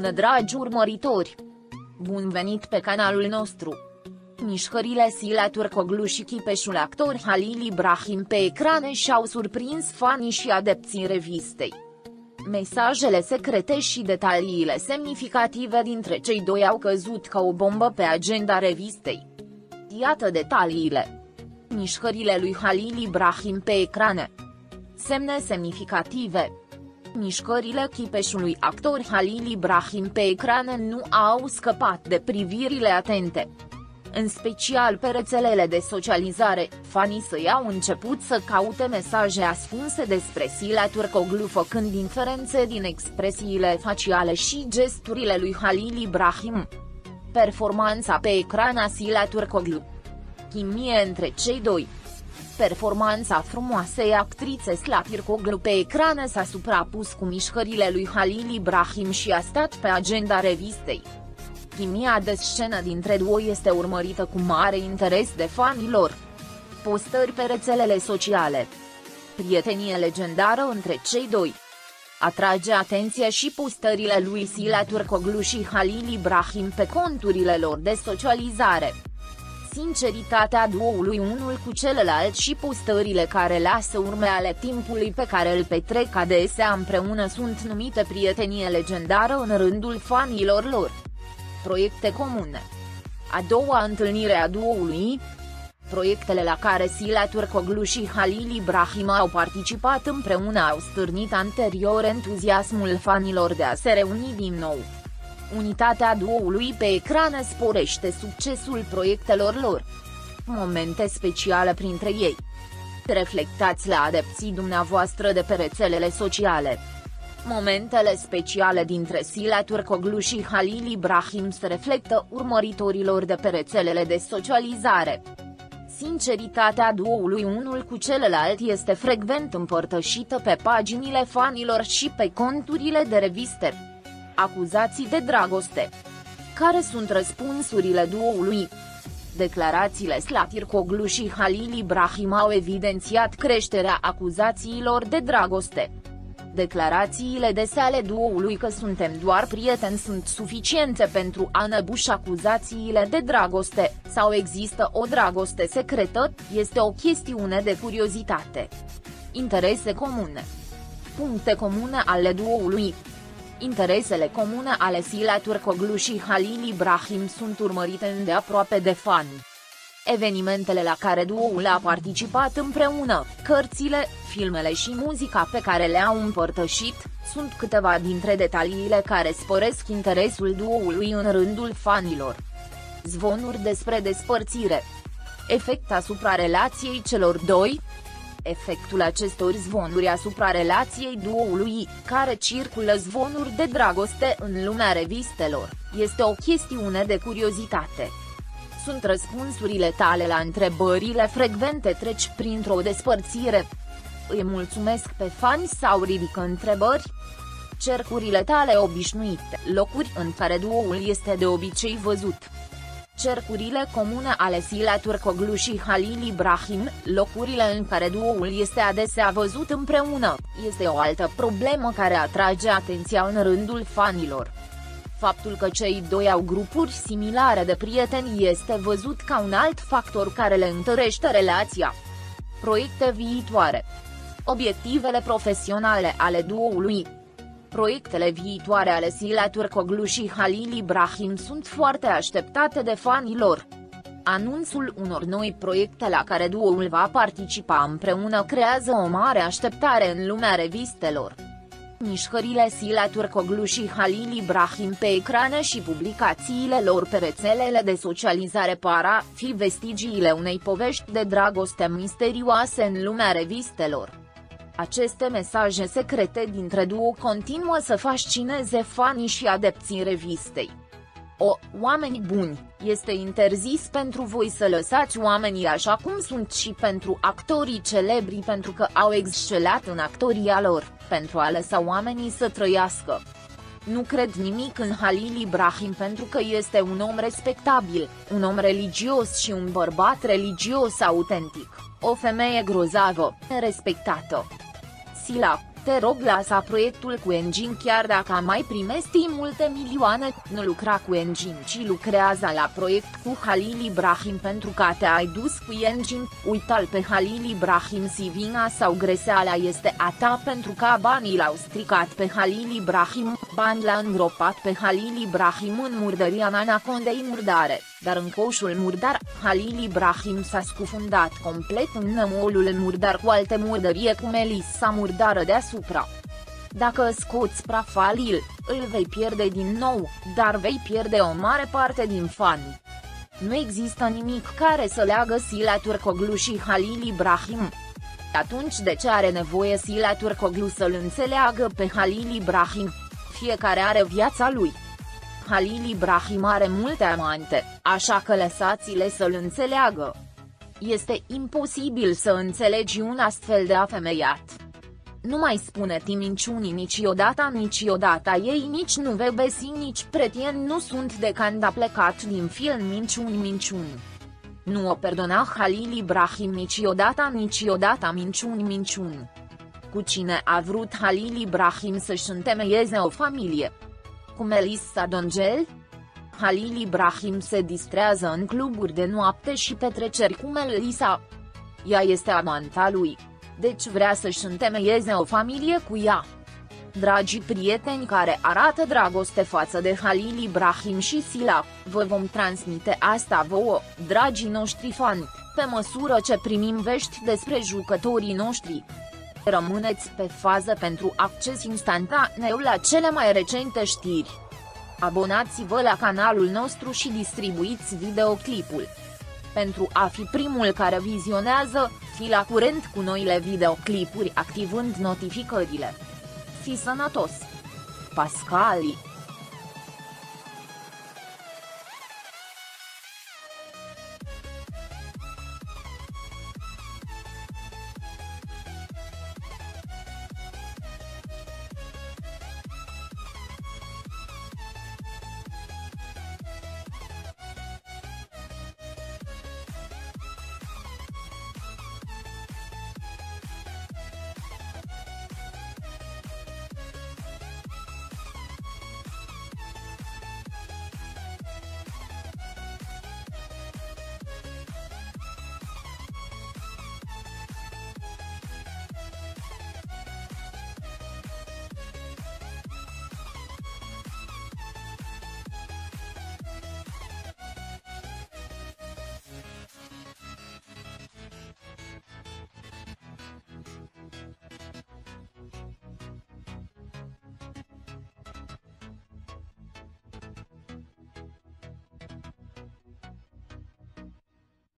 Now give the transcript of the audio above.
bună dragi urmăritori! Bun venit pe canalul nostru! Mișcările Sila Turcoglu și chipeșul actor Halil Ibrahim pe ecrane și-au surprins fanii și adepții revistei. Mesajele secrete și detaliile semnificative dintre cei doi au căzut ca o bombă pe agenda revistei. Iată detaliile. Mișcările lui Halil Ibrahim pe ecrane. Semne semnificative. Mișcările chipeșului actor Halil Ibrahim pe ecrane nu au scăpat de privirile atente. În special pe rețelele de socializare, fanii săi au început să caute mesaje ascunse despre Sila Turcoglu făcând diferențe din expresiile faciale și gesturile lui Halil Ibrahim. Performanța pe ecran a Sila Turcoglu Chimie între cei doi Performanța frumoasei actrițe Slapir Coglu pe ecrane s-a suprapus cu mișcările lui Halil Ibrahim și a stat pe agenda revistei. Chimia de scenă dintre duo este urmărită cu mare interes de fanilor. Postări pe rețelele sociale. Prietenie legendară între cei doi. Atrage atenția și postările lui Sila Turcoglu și Halil Ibrahim pe conturile lor de socializare sinceritatea duoului unul cu celălalt și postările care lasă urme ale timpului pe care îl petrec adesea împreună sunt numite prietenie legendară în rândul fanilor lor. Proiecte comune A doua întâlnire a duoului, Proiectele la care Sila Turcoglu și Halil Ibrahim au participat împreună au stârnit anterior entuziasmul fanilor de a se reuni din nou. Unitatea duoului pe ecran sporește succesul proiectelor lor. Momente speciale printre ei. Reflectați la adepții dumneavoastră de pe rețelele sociale. Momentele speciale dintre Sila Turcoglu și Halil Ibrahim se reflectă urmăritorilor de pe rețelele de socializare. Sinceritatea duoului unul cu celălalt este frecvent împărtășită pe paginile fanilor și pe conturile de reviste acuzații de dragoste. Care sunt răspunsurile duoului? Declarațiile Slatir Coglu și Halil Ibrahim au evidențiat creșterea acuzațiilor de dragoste. Declarațiile de sale duoului că suntem doar prieteni sunt suficiente pentru a năbuș acuzațiile de dragoste, sau există o dragoste secretă, este o chestiune de curiozitate. Interese comune Puncte comune ale duoului Interesele comune ale Sila Turcoglu și Halil Ibrahim sunt urmărite îndeaproape de fani. Evenimentele la care duoul a participat împreună, cărțile, filmele și muzica pe care le-au împărtășit, sunt câteva dintre detaliile care sporesc interesul duoului în rândul fanilor. Zvonuri despre despărțire Efect asupra relației celor doi, efectul acestor zvonuri asupra relației duoului, care circulă zvonuri de dragoste în lumea revistelor, este o chestiune de curiozitate. Sunt răspunsurile tale la întrebările frecvente treci printr-o despărțire. Îi mulțumesc pe fani sau ridică întrebări? Cercurile tale obișnuite, locuri în care duoul este de obicei văzut cercurile comune ale Sila Turcoglu și Halil Ibrahim, locurile în care duoul este adesea văzut împreună, este o altă problemă care atrage atenția în rândul fanilor. Faptul că cei doi au grupuri similare de prieteni este văzut ca un alt factor care le întărește relația. Proiecte viitoare Obiectivele profesionale ale duoului Proiectele viitoare ale Sila Turcoglu și Halil Ibrahim sunt foarte așteptate de fanii lor. Anunțul unor noi proiecte la care duoul va participa împreună creează o mare așteptare în lumea revistelor. Mișcările Sila Turcoglu și Halil Ibrahim pe ecrane și publicațiile lor pe rețelele de socializare para fi vestigiile unei povești de dragoste misterioase în lumea revistelor. Aceste mesaje secrete dintre duo continuă să fascineze fanii și adepții revistei. O, oameni buni, este interzis pentru voi să lăsați oamenii așa cum sunt și pentru actorii celebri pentru că au excelat în actoria lor, pentru a lăsa oamenii să trăiască. Nu cred nimic în Halil Ibrahim pentru că este un om respectabil, un om religios și un bărbat religios autentic, o femeie grozavă, respectată. Sila Te rog lasa proiectul cu engine chiar dacă mai primesti multe milioane, nu lucra cu engine ci lucrează la proiect cu Halil Ibrahim pentru că te-ai dus cu engine, uita-l pe Halil Ibrahim Sivina sau greseala este a ta pentru că banii l-au stricat pe Halil Ibrahim, bani l-a îngropat pe Halil Ibrahim în murdăria Anacondei murdare, dar în coșul murdar, Halil Ibrahim s-a scufundat complet în nămolul murdar cu alte murdărie cu Melissa murdară deasupra. Dacă scoți praf Halil, îl vei pierde din nou, dar vei pierde o mare parte din fani. Nu există nimic care să leagă Sila Turcoglu și Halil Ibrahim. Atunci de ce are nevoie Sila Turcoglu să-l înțeleagă pe Halil Ibrahim? Fiecare are viața lui. Halil Ibrahim are multe amante, așa că lăsați-le să-l înțeleagă. Este imposibil să înțelegi un astfel de afemeiat. Nu mai spune-ti minciuni niciodată niciodată ei nici nu vei besi nici pretien nu sunt de când a plecat din film minciuni minciuni. Nu o perdona Halil Ibrahim niciodată niciodată minciuni minciuni. Cu cine a vrut Halil Ibrahim să-și întemeieze o familie? Cu Melissa Dongel? Halil Ibrahim se distrează în cluburi de noapte și petreceri cu Melissa. Ea este amanta lui deci vrea să-și întemeieze o familie cu ea. Dragii prieteni care arată dragoste față de Halil Ibrahim și Sila, vă vom transmite asta vouă, dragii noștri fani, pe măsură ce primim vești despre jucătorii noștri. Rămâneți pe fază pentru acces instantaneu la cele mai recente știri. Abonați-vă la canalul nostru și distribuiți videoclipul. Pentru a fi primul care vizionează, fi la curent cu noile videoclipuri activând notificările. Fi sănătos! Pascali